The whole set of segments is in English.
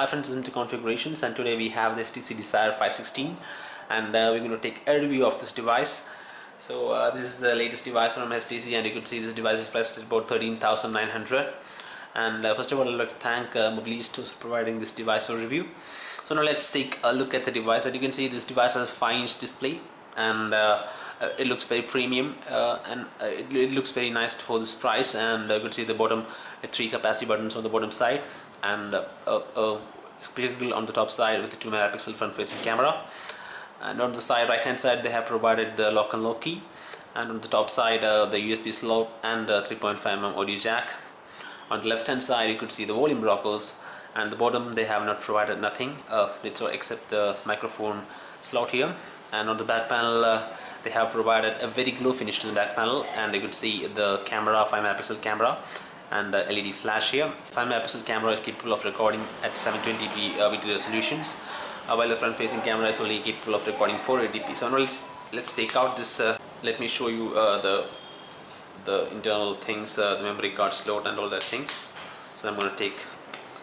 Hi friends, welcome to configurations and today we have the HTC Desire 516 and uh, we're going to take a review of this device. So uh, this is the latest device from HTC and you could see this device is priced at about 13,900 and uh, first of all I'd like to thank uh, for providing this device for review. So now let's take a look at the device. As you can see this device has a 5-inch display and uh, uh, it looks very premium uh, and it, it, looks very nice for this price and you could see the bottom three capacitive buttons on the bottom side and a, a grill on the top side with a 2 megapixel front facing camera. And on the side right hand side they have provided the lock and lock key. And on the top side uh, the USB slot and 3.5mm audio jack. On the left hand side you could see the volume rockers. And the bottom they have not provided nothing uh, except the microphone slot here. And on the back panel uh, they have provided a very glow finish to the back panel. And you could see the camera 5 megapixel camera and uh, LED flash here. 5 megapixel camera is capable of recording at 720p uh, video resolutions uh, while the front facing camera is only capable of recording 480p so now let's let's take out this uh, let me show you uh, the the internal things uh, the memory card slot and all that things. So I'm going to take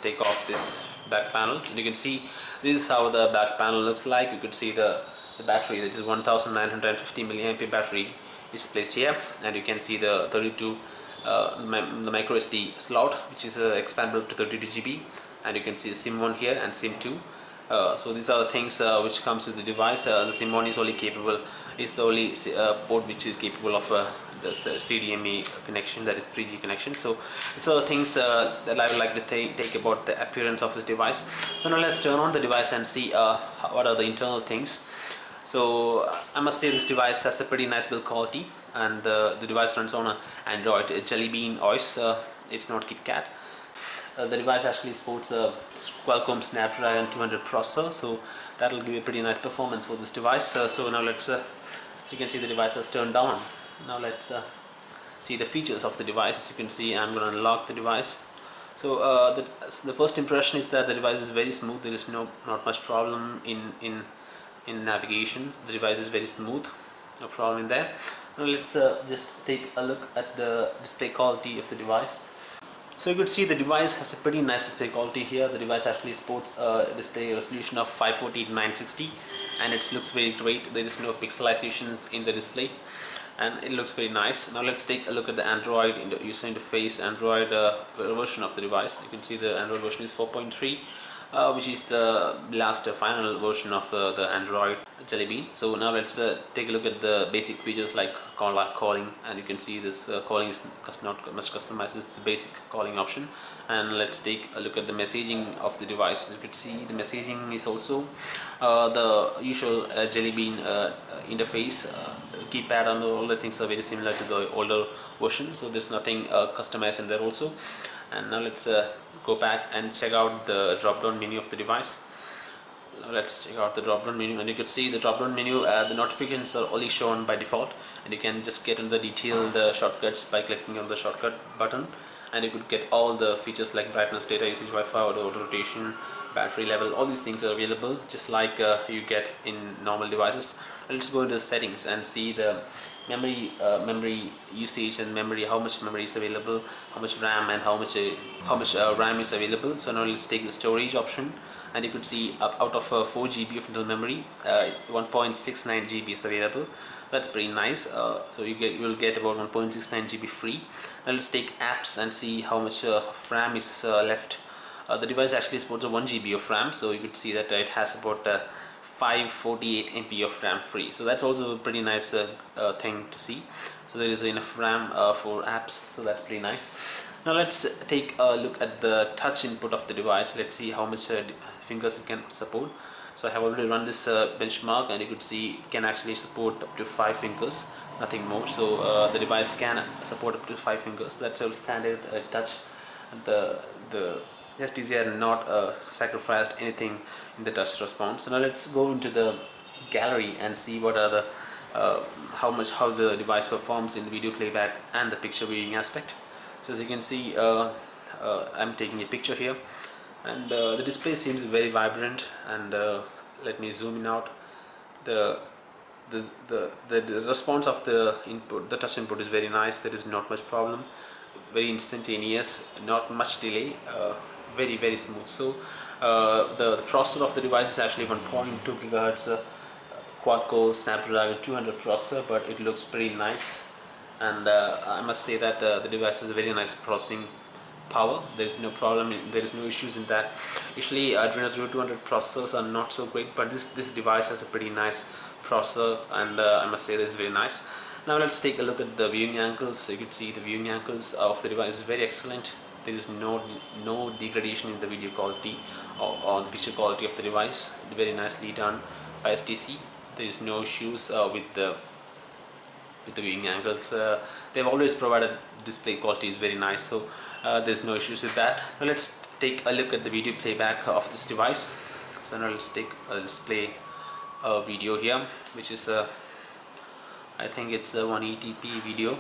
take off this back panel. And you can see this is how the back panel looks like. You could see the the battery this is 1950 milliampere battery is placed here. And you can see the 32 uh, the micro SD slot which is uh, expandable to 32 GB and you can see the SIM 1 here and SIM 2 uh, so these are the things uh, which comes with the device. Uh, the SIM 1 is only capable is the only uh, port which is capable of the CDMA connection that is 3G connection. So these are the things that I would like to take about the appearance of this device. So now let's turn on the device and see what are the internal things. So I must say this device has a pretty nice build quality and the device runs on an Android Jelly Bean OS uh, it's not KitKat. Uh, the device actually sports a Qualcomm Snapdragon 200 processor so that will give you a pretty nice performance for this device. Uh, so now let's uh, as you can see the device has turned on. Now let's uh, see the features of the device. As you can see I'm going to unlock the device. So uh, the, the first impression is that the device is very smooth. There is no not much problem in in in navigation the device is very smooth. No problem in there now let's uh, just take a look at the display quality of the device. So you could see the device has a pretty nice display quality here. The device actually sports a display resolution of 540 to 960 and it looks very great. There is no pixelizations in the display and it looks very nice. Now let's take a look at the android user interface android uh, version of the device. You can see the android version is 4.3 uh, which is the last uh, final version of uh, the Android Jelly Bean. So now let's uh, take a look at the basic features like call calling. And you can see this uh, calling is not much customized, this is the basic calling option. And let's take a look at the messaging of the device. You can see the messaging is also uh, the usual Jelly Bean interface keypad and all the things are very similar to the older version. So there's nothing customized in there also and now let's uh, go back and check out the drop down menu of the device. Now let's check out the drop down menu. And you can see the drop down menu uh, the notifications are only shown by default. And you can just get in the detailed uh, shortcuts by clicking on the shortcut button. And you could get all the features like brightness data usage Wi-Fi auto rotation battery level. All these things are available just like uh, you get in normal devices let's go into settings and see the memory uh, memory usage and memory how much memory is available how much RAM and how much uh, how much uh, RAM is available. So now let's take the storage option. And you could see out of uh, 4 GB of internal memory uh, 1.69 GB is available. That's pretty nice. Uh, so you get you will get about 1.69 GB free. Now let's take apps and see how much RAM is left. The device actually supports a 1 GB of RAM. So you could see that it has about 548 MB of RAM free. So that's also a pretty nice uh, uh, thing to see. So there is enough RAM uh, for apps so that's pretty nice. Now let's take a look at the touch input of the device. Let's see how much uh, fingers it can support. So I have already run this uh, benchmark and you could see it can actually support up to five fingers nothing more. So uh, the device can support up to five fingers. That's a standard touch the the HTC had not uh, sacrificed anything in the touch response. So now let's go into the gallery and see what are the uh, how much how the device performs in the video playback and the picture viewing aspect. So as you can see, uh, uh I'm taking a picture here, and uh, the display seems very vibrant. And uh, let me zoom in out. The the, the, the response of the input, the touch input is very nice. There is not much problem. Very instantaneous, not much delay very very smooth. So uh, the, the processor of the device is actually 1.2 gigahertz uh, quad core Snapdragon 200 processor but it looks pretty nice. And uh, I must say that uh, the device has a very nice processing power. There is no problem there is no issues in that. Usually Adreno 200 processors are not so great but this this device has a pretty nice processor and uh, I must say this is very nice. Now let's take a look at the viewing angles. You can see the viewing angles of the device is very excellent there is no no degradation in the video quality or, or the picture quality of the device. Very nicely done by HTC there is no issues uh, with the with the viewing angles uh, they've always provided display quality is very nice so uh, there's no issues with that. Now let's take a look at the video playback of this device. So now let's take uh, let's play a video here which is a I think it's a 180p video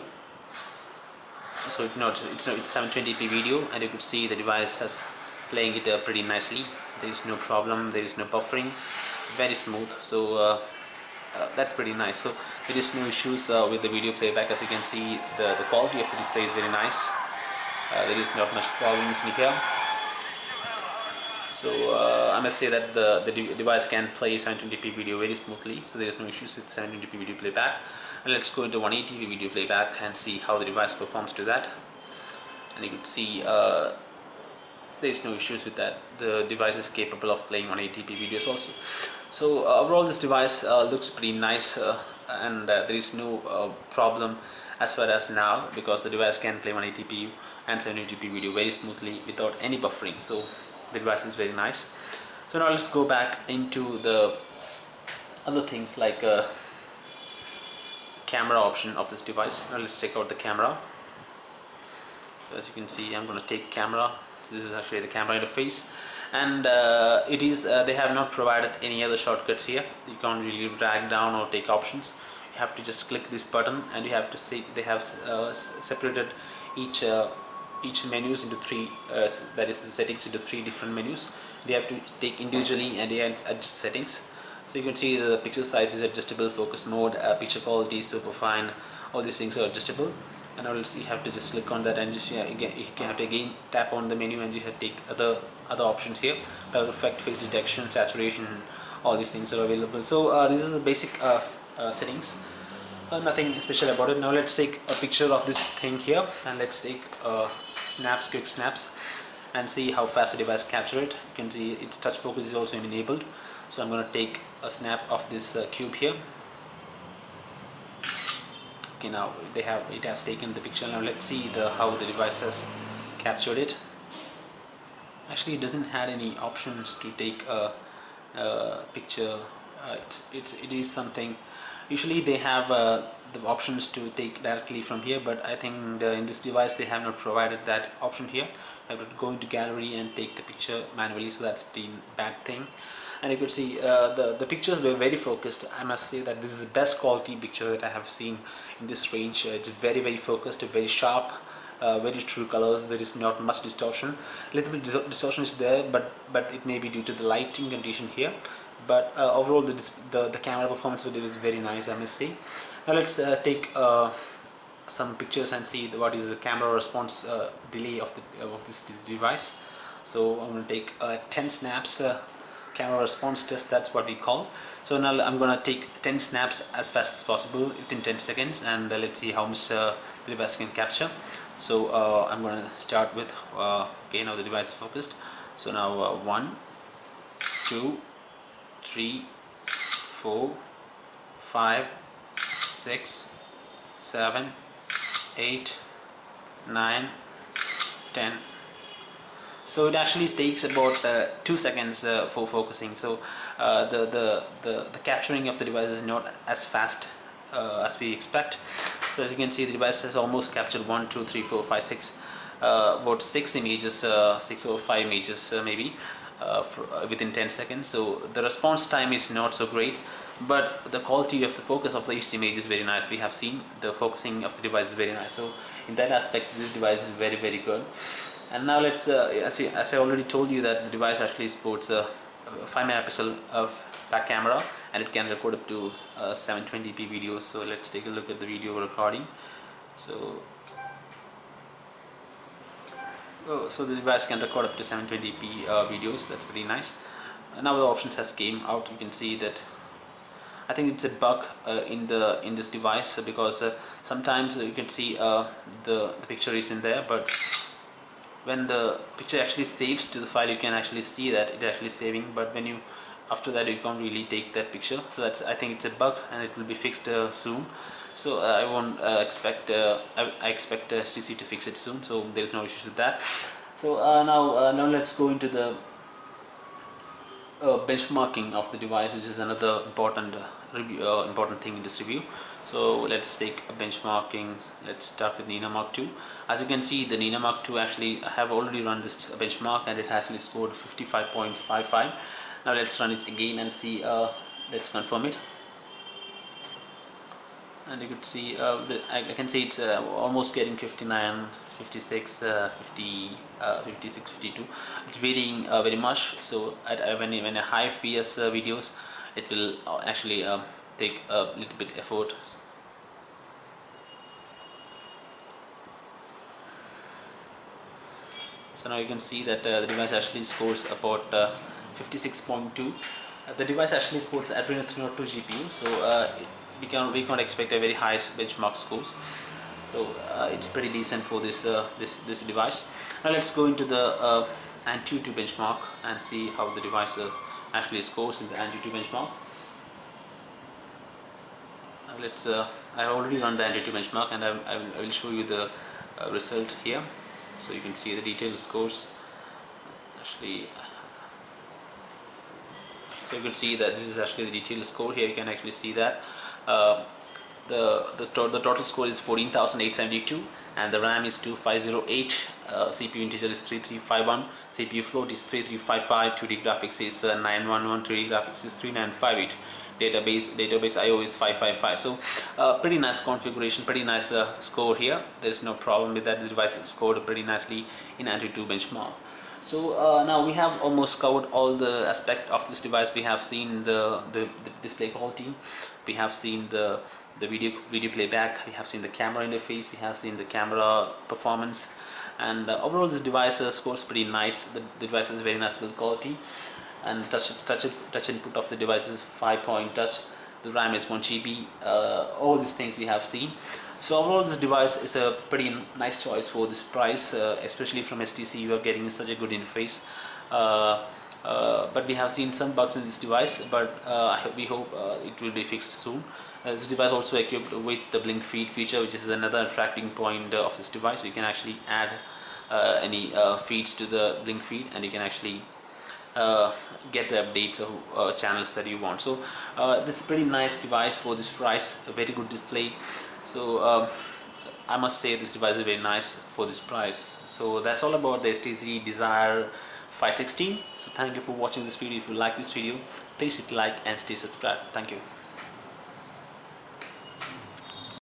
so it not it's, it's 720p video and you could see the device has playing it uh, pretty nicely. There is no problem there is no buffering. Very smooth. So uh, uh, that's pretty nice. So there is no issues uh, with the video playback. As you can see the, the quality of the display is very nice. Uh, there is not much problems in here so uh, I must say that the, the de device can play 720p video very smoothly so there is no issues with 720p video playback. And let's go into 180p video playback and see how the device performs to that. And you could see uh, there is no issues with that. The device is capable of playing 180p videos also. So uh, overall this device uh, looks pretty nice uh, and uh, there is no problem as far as now because the device can play 180p and 720p video very smoothly without any buffering. So device is very nice. So now let's go back into the other things like uh, camera option of this device. Now let's check out the camera. As you can see I'm going to take camera. This is actually the camera interface. And uh, it is uh, they have not provided any other shortcuts here. You can't really drag down or take options. You have to just click this button and you have to see they have uh, separated each uh, each menus into three uh, that is the settings into three different menus. You have to take individually and adjust settings. So you can see the picture size is adjustable focus mode uh, picture quality super fine all these things are adjustable. And now you have to just click on that and just again you have to again tap on the menu and you have to take other other options here. Blur effect face detection saturation all these things are available. So uh, these are the basic uh, uh, settings. Uh, nothing special about it. Now let's take a picture of this thing here and let's take uh, snaps quick snaps and see how fast the device capture it. You can see its touch focus is also enabled. So I'm going to take a snap of this uh, cube here. Okay now they have it has taken the picture. Now let's see the how the device has captured it. Actually it doesn't have any options to take a, a picture. Uh, it's, it's it is something usually they have uh, the options to take directly from here but I think the, in this device they have not provided that option here. I would go into gallery and take the picture manually so that's been bad thing. And you could see uh, the the pictures were very focused. I must say that this is the best quality picture that I have seen in this range. Uh, it's very very focused very sharp uh, very true colors. There is not much distortion. A little bit distortion is there but but it may be due to the lighting condition here but uh, overall the, the, the camera performance video is very nice I must say. Now let's uh, take uh, some pictures and see what is the camera response delay of the of this device. So I'm going to take 10 snaps camera response test that's what we call. So now I'm gonna take 10 snaps as fast as possible within 10 seconds and uh, let's see how much uh, the device can capture. So uh, I'm gonna start with uh, okay now the device is focused. So now uh, one two three four five six seven eight nine ten. So it actually takes about uh, two seconds uh, for focusing. So uh, the, the, the, the, capturing of the device is not as fast uh, as we expect. So as you can see the device has almost captured one two three four five six uh, about six images uh, six or five images maybe for, within 10 seconds. So the response time is not so great but the quality of the focus of each image is very nice. We have seen the focusing of the device is very nice. So in that aspect this device is very very good. And now let's uh, as, as, I already told you that the device actually supports a, a 5 megapixel of back camera and it can record up to uh, 720p video so let's take a look at the video recording. So Oh, so the device can record up to 720p uh, videos that's pretty nice. Uh, now the options has came out you can see that I think it's a bug uh, in the in this device because uh, sometimes you can see uh, the, the picture is in there but when the picture actually saves to the file you can actually see that it actually saving but when you after that you can't really take that picture. So that's I think it's a bug and it will be fixed uh, soon. So uh, I won't uh, expect I, I, expect HTC to fix it soon. So there is no issues with that. So now now let's go into the uh, benchmarking of the device which is another important uh, review, uh, important thing in this review. So let's take a benchmarking. Let's start with NenaMark 2 as you can see the NenaMark 2 actually I have already run this benchmark and it actually scored 55.55 now let's run it again and see uh, let's confirm it and you could see uh, the, I, I, can see it's uh, almost getting 59 56 uh, 50 uh, 56 52 it's varying uh, very much. So at, uh, when, when a high fps videos it will actually um, take a little bit effort. So now you can see that the device actually scores about 56.2 the device actually supports Adreno 302 GPU so we can we can't expect a very high benchmark scores. So uh, it's pretty decent for this uh, this this device. Now let's go into the uh, Antutu benchmark and see how the device uh, actually scores in the Antutu benchmark. Now let's uh, I already run the Antutu benchmark and I, I will show you the uh, result here. So you can see the detailed scores. Actually so you can see that this is actually the detailed score here. You can actually see that uh, the the, the total score is 14,872 and the RAM is 2508 uh, CPU integer is 3351 CPU float is 3355 2D graphics is uh, 911 3D graphics is 3958 database database IO is 555 so uh, pretty nice configuration pretty nice uh, score here. There's no problem with that. The device scored pretty nicely in Antutu benchmark. So uh, now we have almost covered all the aspect of this device. We have seen the, the, the display quality we have seen the the video video playback we have seen the camera interface we have seen the camera performance. And uh, overall this device uh, scores pretty nice. The, the, device is very nice build quality. And touch touch touch input of the device is 5 point touch. The RAM is 1 GB uh, all these things we have seen. So overall this device is a pretty nice choice for this price uh, especially from HTC you are getting such a good interface uh, uh, but we have seen some bugs in this device but uh, we hope uh, it will be fixed soon. Uh, this device also equipped with the BlinkFeed feature which is another attracting point of this device. You can actually add any feeds to the BlinkFeed and you can actually uh, get the updates of uh, channels that you want. So uh, this is pretty nice device for this price a very good display. So um, I must say this device is very nice for this price. So that's all about the HTC Desire 516 so thank you for watching this video. If you like this video please hit like and stay subscribed. Thank you